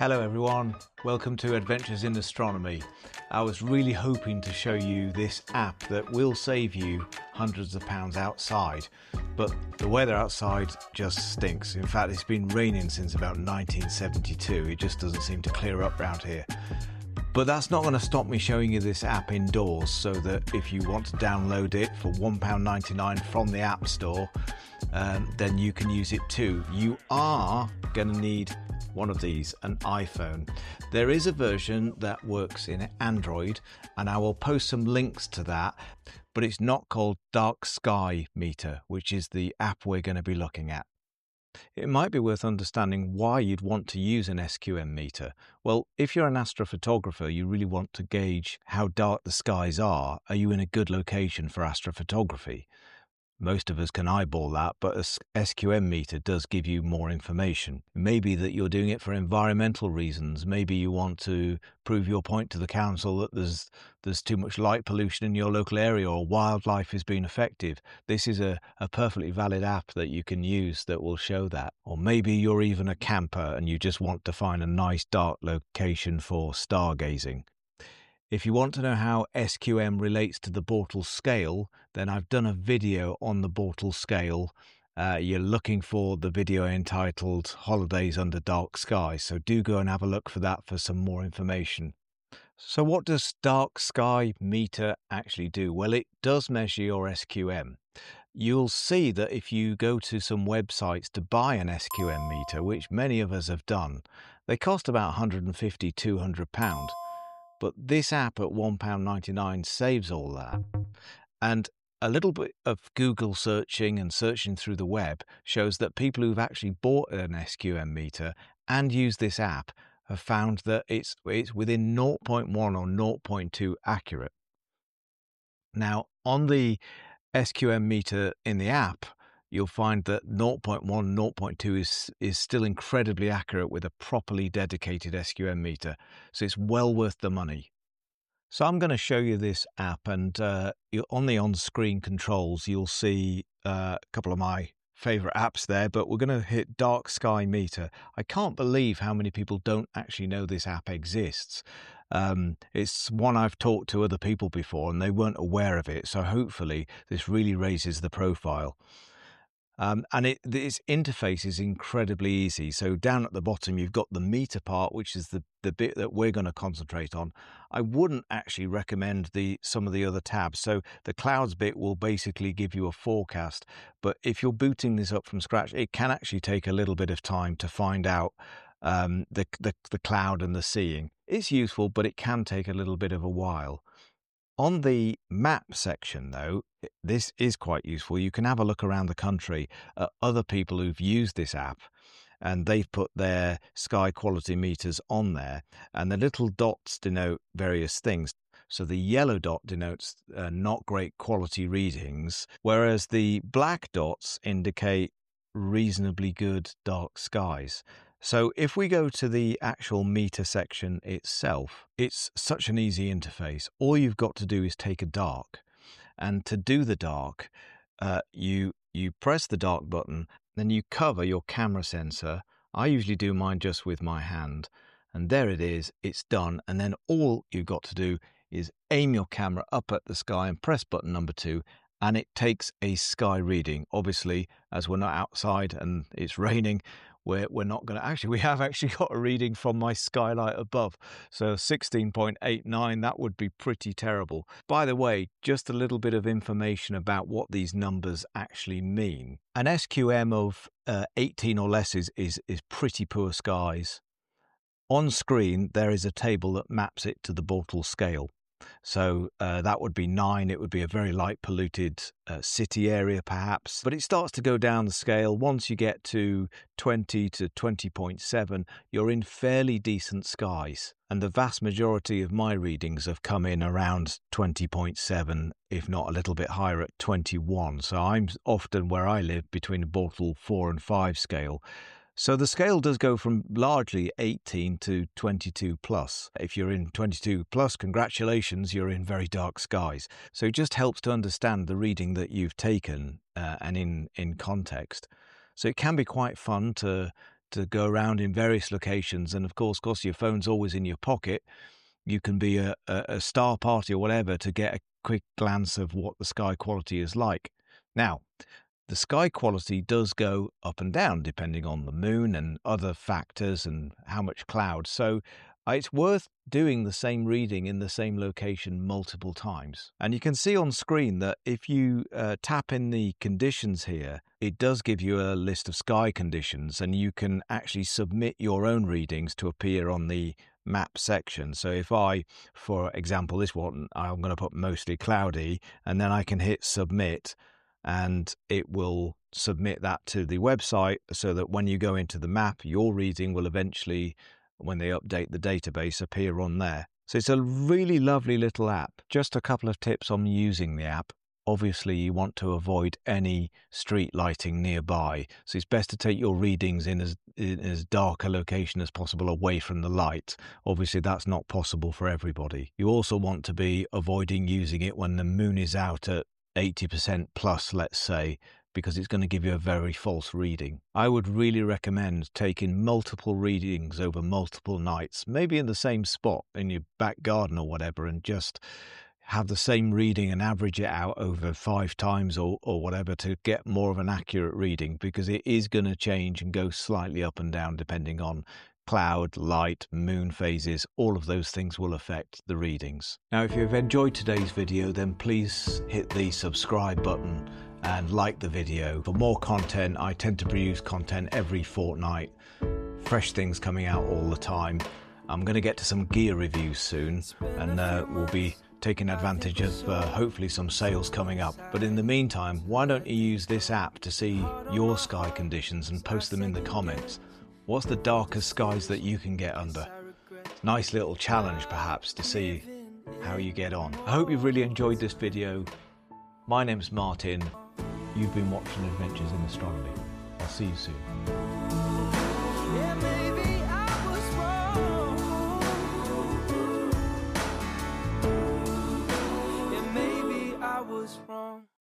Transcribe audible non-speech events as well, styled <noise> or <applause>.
Hello everyone, welcome to Adventures in Astronomy. I was really hoping to show you this app that will save you hundreds of pounds outside, but the weather outside just stinks. In fact, it's been raining since about 1972. It just doesn't seem to clear up round here. But that's not going to stop me showing you this app indoors so that if you want to download it for £1.99 from the App Store, um, then you can use it too. You are going to need one of these, an iPhone. There is a version that works in Android, and I will post some links to that, but it's not called Dark Sky Meter, which is the app we're going to be looking at. It might be worth understanding why you'd want to use an SQM meter. Well, if you're an astrophotographer, you really want to gauge how dark the skies are. Are you in a good location for astrophotography? Most of us can eyeball that, but a SQM meter does give you more information. Maybe that you're doing it for environmental reasons. Maybe you want to prove your point to the council that there's there's too much light pollution in your local area or wildlife is being affected. This is a, a perfectly valid app that you can use that will show that. Or maybe you're even a camper and you just want to find a nice dark location for stargazing. If you want to know how SQM relates to the Bortle scale, then I've done a video on the Bortle scale. Uh, you're looking for the video entitled Holidays Under Dark Skies, so do go and have a look for that for some more information. So, what does Dark Sky Meter actually do? Well, it does measure your SQM. You'll see that if you go to some websites to buy an SQM meter, which many of us have done, they cost about 150 200 pound. But this app at £1.99 saves all that. And a little bit of Google searching and searching through the web shows that people who've actually bought an SQM meter and used this app have found that it's, it's within 0.1 or 0.2 accurate. Now, on the SQM meter in the app, you'll find that 0.1, 0.2 is, is still incredibly accurate with a properly dedicated SQM meter. So it's well worth the money. So I'm going to show you this app and uh, on the on-screen controls, you'll see uh, a couple of my favorite apps there, but we're going to hit Dark Sky Meter. I can't believe how many people don't actually know this app exists. Um, it's one I've talked to other people before and they weren't aware of it. So hopefully this really raises the profile. Um, and it, its interface is incredibly easy. So down at the bottom, you've got the meter part, which is the, the bit that we're going to concentrate on. I wouldn't actually recommend the some of the other tabs. So the clouds bit will basically give you a forecast. But if you're booting this up from scratch, it can actually take a little bit of time to find out um, the, the, the cloud and the seeing. It's useful, but it can take a little bit of a while. On the map section, though, this is quite useful. You can have a look around the country at other people who've used this app and they've put their sky quality meters on there, and the little dots denote various things. So the yellow dot denotes uh, not great quality readings, whereas the black dots indicate reasonably good dark skies. So if we go to the actual meter section itself, it's such an easy interface. All you've got to do is take a dark. And to do the dark, uh, you you press the dark button, then you cover your camera sensor. I usually do mine just with my hand. And there it is, it's done. And then all you've got to do is aim your camera up at the sky and press button number two, and it takes a sky reading. Obviously, as we're not outside and it's <laughs> raining, we're, we're not going to actually, we have actually <laughs> got a reading from my skylight above. So 16.89, that would be pretty terrible. By the way, just a little bit of information about what these numbers actually mean. An SQM of uh, 18 or less is, is, is pretty poor skies. On screen, there is a table that maps it to the Bortle scale. So uh, that would be nine. It would be a very light polluted uh, city area, perhaps. But it starts to go down the scale. Once you get to 20 to 20.7, you're in fairly decent skies. And the vast majority of my readings have come in around 20.7, if not a little bit higher at 21. So I'm often where I live between the Bortle 4 and 5 scale. So the scale does go from largely 18 to 22 plus. If you're in 22 plus, congratulations, you're in very dark skies. So it just helps to understand the reading that you've taken uh, and in, in context. So it can be quite fun to to go around in various locations. And of course, of course your phone's always in your pocket. You can be a, a, a star party or whatever to get a quick glance of what the sky quality is like. Now, the sky quality does go up and down depending on the moon and other factors and how much cloud. So uh, it's worth doing the same reading in the same location multiple times. And you can see on screen that if you uh, tap in the conditions here, it does give you a list of sky conditions and you can actually submit your own readings to appear on the map section. So if I, for example, this one, I'm going to put mostly cloudy and then I can hit submit and it will submit that to the website so that when you go into the map, your reading will eventually, when they update the database, appear on there. So it's a really lovely little app. Just a couple of tips on using the app. Obviously, you want to avoid any street lighting nearby, so it's best to take your readings in as, in as dark a location as possible away from the light. Obviously, that's not possible for everybody. You also want to be avoiding using it when the moon is out at 80% plus, let's say, because it's going to give you a very false reading. I would really recommend taking multiple readings over multiple nights, maybe in the same spot in your back garden or whatever, and just have the same reading and average it out over five times or, or whatever to get more of an accurate reading because it is going to change and go slightly up and down depending on cloud, light, moon phases, all of those things will affect the readings. Now, if you've enjoyed today's video, then please hit the subscribe button and like the video. For more content, I tend to produce content every fortnight, fresh things coming out all the time. I'm going to get to some gear reviews soon, and uh, we'll be taking advantage of uh, hopefully some sales coming up. But in the meantime, why don't you use this app to see your sky conditions and post them in the comments? What's the darkest skies that you can get under? Nice little challenge, perhaps, to see how you get on. I hope you've really enjoyed this video. My name's Martin. You've been watching Adventures in Astronomy. I'll see you soon. was wrong.